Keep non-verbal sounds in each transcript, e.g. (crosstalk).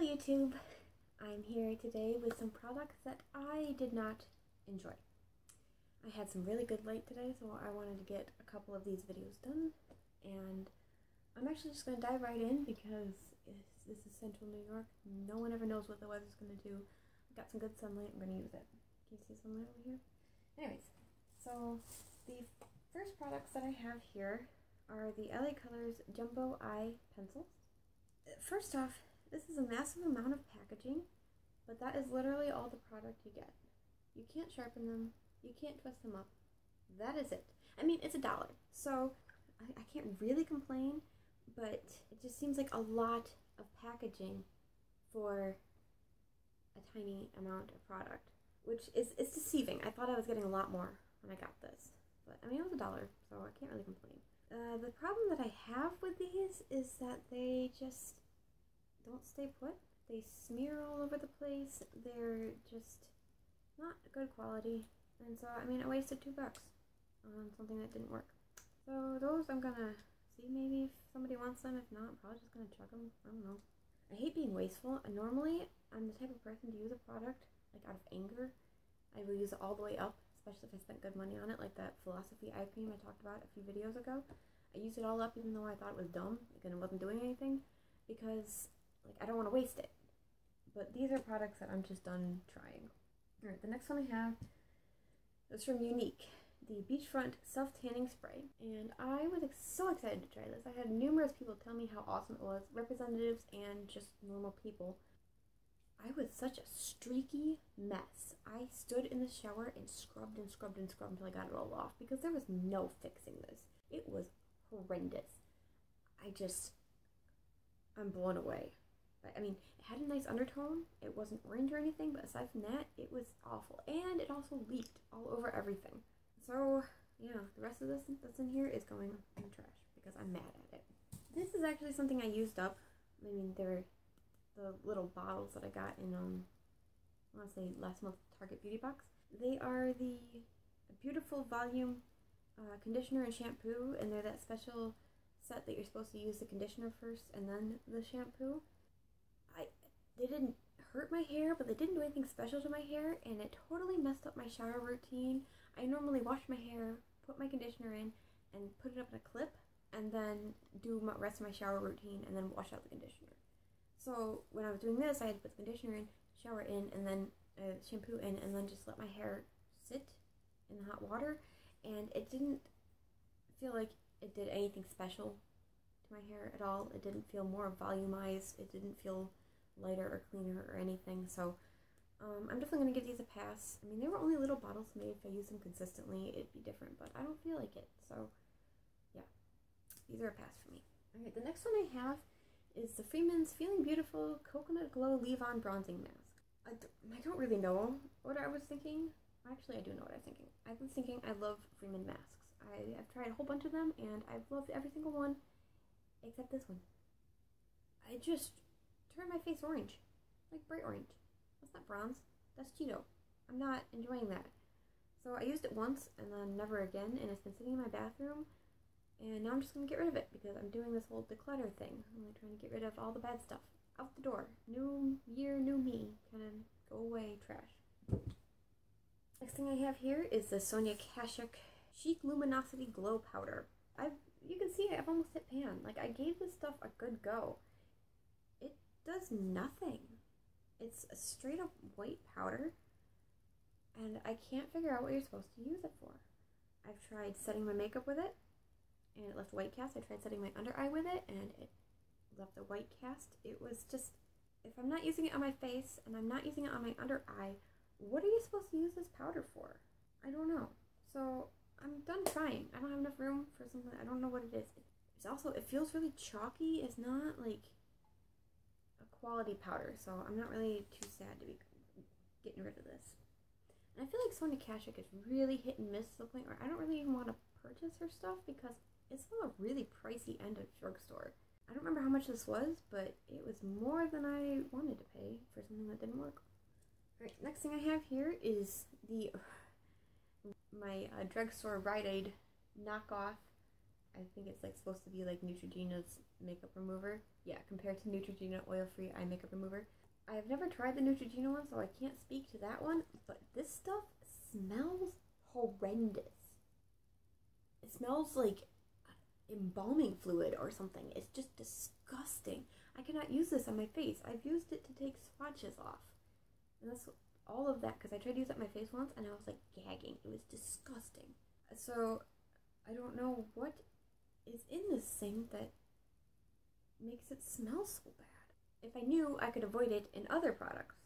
YouTube! I'm here today with some products that I did not enjoy. I had some really good light today, so I wanted to get a couple of these videos done. And I'm actually just going to dive right in because this is central New York. No one ever knows what the weather's going to do. I've got some good sunlight, I'm going to use it. Can you see sunlight over here? Anyways, so the first products that I have here are the LA Colors Jumbo Eye Pencils. First off, this is a massive amount of packaging, but that is literally all the product you get. You can't sharpen them, you can't twist them up. That is it. I mean, it's a dollar, so I, I can't really complain, but it just seems like a lot of packaging for a tiny amount of product, which is, is deceiving. I thought I was getting a lot more when I got this, but I mean, it was a dollar, so I can't really complain. Uh, the problem that I have with these is that they just don't stay put. They smear all over the place. They're just not good quality. And so, I mean, I wasted two bucks on something that didn't work. So those I'm gonna see maybe if somebody wants them. If not, I'm probably just gonna chuck them. I don't know. I hate being wasteful. And normally, I'm the type of person to use a product like out of anger. I will use it all the way up, especially if I spent good money on it, like that Philosophy eye cream I talked about a few videos ago. I used it all up even though I thought it was dumb, like, and it wasn't doing anything, because like I don't want to waste it. But these are products that I'm just done trying. Alright, the next one I have is from Younique, the Beachfront Self Tanning Spray. And I was so excited to try this. I had numerous people tell me how awesome it was, representatives and just normal people. I was such a streaky mess. I stood in the shower and scrubbed and scrubbed and scrubbed until I got it all off because there was no fixing this. It was horrendous. I just, I'm blown away. But, I mean, it had a nice undertone. It wasn't orange or anything, but aside from that, it was awful. And it also leaked all over everything. So, yeah, the rest of this that's in here is going in the trash because I'm mad at it. This is actually something I used up. I mean, they're the little bottles that I got in, um, I want to say last month Target Beauty Box. They are the Beautiful Volume uh, Conditioner and Shampoo, and they're that special set that you're supposed to use the conditioner first and then the shampoo. They didn't hurt my hair, but they didn't do anything special to my hair, and it totally messed up my shower routine. I normally wash my hair, put my conditioner in, and put it up in a clip, and then do my rest of my shower routine, and then wash out the conditioner. So when I was doing this, I had to put the conditioner in, shower in, and then uh, shampoo in, and then just let my hair sit in the hot water, and it didn't feel like it did anything special to my hair at all. It didn't feel more volumized. It didn't feel lighter or cleaner or anything. So um, I'm definitely going to give these a pass. I mean, they were only little bottles. Maybe if I use them consistently, it'd be different, but I don't feel like it. So yeah, these are a pass for me. Okay, the next one I have is the Freeman's Feeling Beautiful Coconut Glow Leave-On Bronzing Mask. I d I don't really know what I was thinking. Actually, I do know what I was thinking. I was thinking I love Freeman masks. I, have tried a whole bunch of them, and I've loved every single one, except this one. I just turned my face orange. Like bright orange. That's not bronze. That's Cheeto. I'm not enjoying that. So I used it once, and then never again, and it's been sitting in my bathroom, and now I'm just going to get rid of it, because I'm doing this whole declutter thing. I'm like trying to get rid of all the bad stuff. Out the door. New year, new me. Kind of go away, trash. Next thing I have here is the Sonia Kashuk Chic Luminosity Glow Powder. I've, you can see I've almost hit pan. Like, I gave this stuff a good go. Does nothing. It's a straight up white powder, and I can't figure out what you're supposed to use it for. I've tried setting my makeup with it, and it left white cast. I tried setting my under eye with it, and it left a white cast. It was just, if I'm not using it on my face, and I'm not using it on my under eye, what are you supposed to use this powder for? I don't know. So I'm done trying. I don't have enough room for something. I don't know what it is. It's also, it feels really chalky. It's not like a quality powder, so I'm not really too sad to be getting rid of this. And I feel like Sonia Kashuk is really hit and miss to the point where I don't really even want to purchase her stuff because it's on a really pricey end of drugstore. I don't remember how much this was, but it was more than I wanted to pay for something that didn't work. Alright, next thing I have here is the (sighs) my uh, drugstore Rite Aid knockoff I think it's like supposed to be like Neutrogena's makeup remover. Yeah, compared to Neutrogena oil-free eye makeup remover. I have never tried the Neutrogena one, so I can't speak to that one, but this stuff smells horrendous. It smells like embalming fluid or something. It's just disgusting. I cannot use this on my face. I've used it to take swatches off. And that's all of that because I tried to use it on my face once and I was like gagging. It was disgusting. So I don't know what is in this thing that makes it smell so bad. If I knew I could avoid it in other products,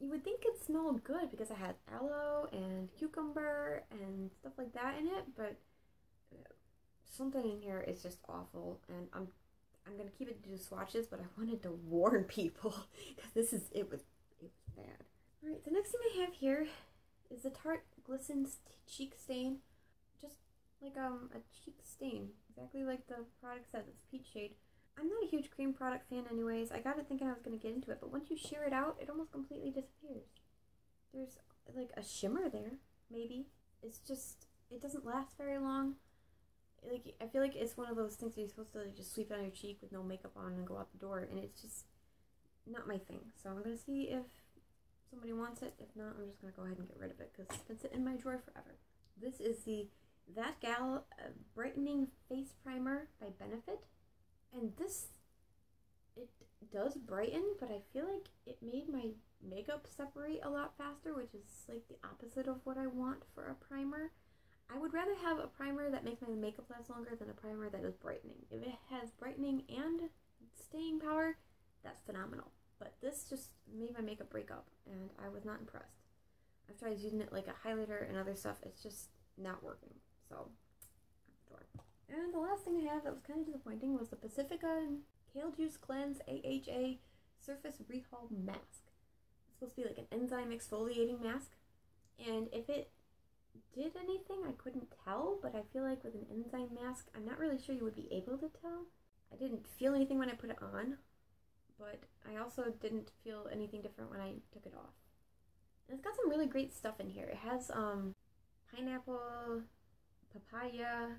you would think it smelled good because it had aloe and cucumber and stuff like that in it, but uh, something in here is just awful and I'm I'm gonna keep it to swatches, but I wanted to (laughs) warn people because this is it was it was bad. All right, the next thing I have here is the Tarte Glisten Cheek Stain, like um a cheek stain, exactly like the product says. It's peach shade. I'm not a huge cream product fan, anyways. I got it thinking I was gonna get into it, but once you sheer it out, it almost completely disappears. There's like a shimmer there, maybe. It's just it doesn't last very long like I feel like it's one of those things you're supposed to like, just sweep on your cheek with no makeup on and go out the door, and it's just not my thing. So I'm gonna see if somebody wants it. If not, I'm just gonna go ahead and get rid of it because it's been sitting in my drawer forever. This is the That Gal uh, Brightening Face Primer by Benefit, and this it does brighten, but I feel like it made my makeup separate a lot faster, which is like the opposite of what I want for a primer. I would rather have a primer that makes my makeup last longer than a primer that is brightening. If it has brightening and staying power, that's phenomenal. But this just made my makeup break up, and I was not impressed. I've tried using it like a highlighter and other stuff. It's just not working. So, and the last thing I have that was kind of disappointing was the Pacifica Kale Juice Cleanse AHA Surface Rehaul Mask. It's supposed to be like an enzyme exfoliating mask. And if it did anything. I couldn't tell, but I feel like with an enzyme mask, I'm not really sure you would be able to tell. I didn't feel anything when I put it on, but I also didn't feel anything different when I took it off. And it's got some really great stuff in here. It has um, pineapple, papaya,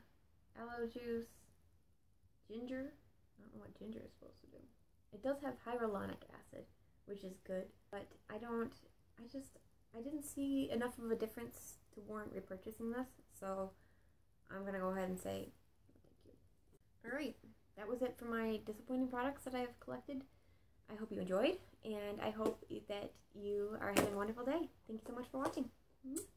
aloe juice, ginger. I don't know what ginger is supposed to do. It does have hyaluronic acid, which is good, but I don't, I just, I didn't see enough of a difference to warrant repurchasing this, so I'm gonna go ahead and say thank you. Alright, that was it for my disappointing products that I have collected. I hope you enjoyed, and I hope that you are having a wonderful day. Thank you so much for watching. Mm -hmm.